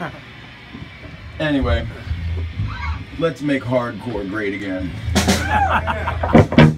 Anyway, let's make hardcore great again.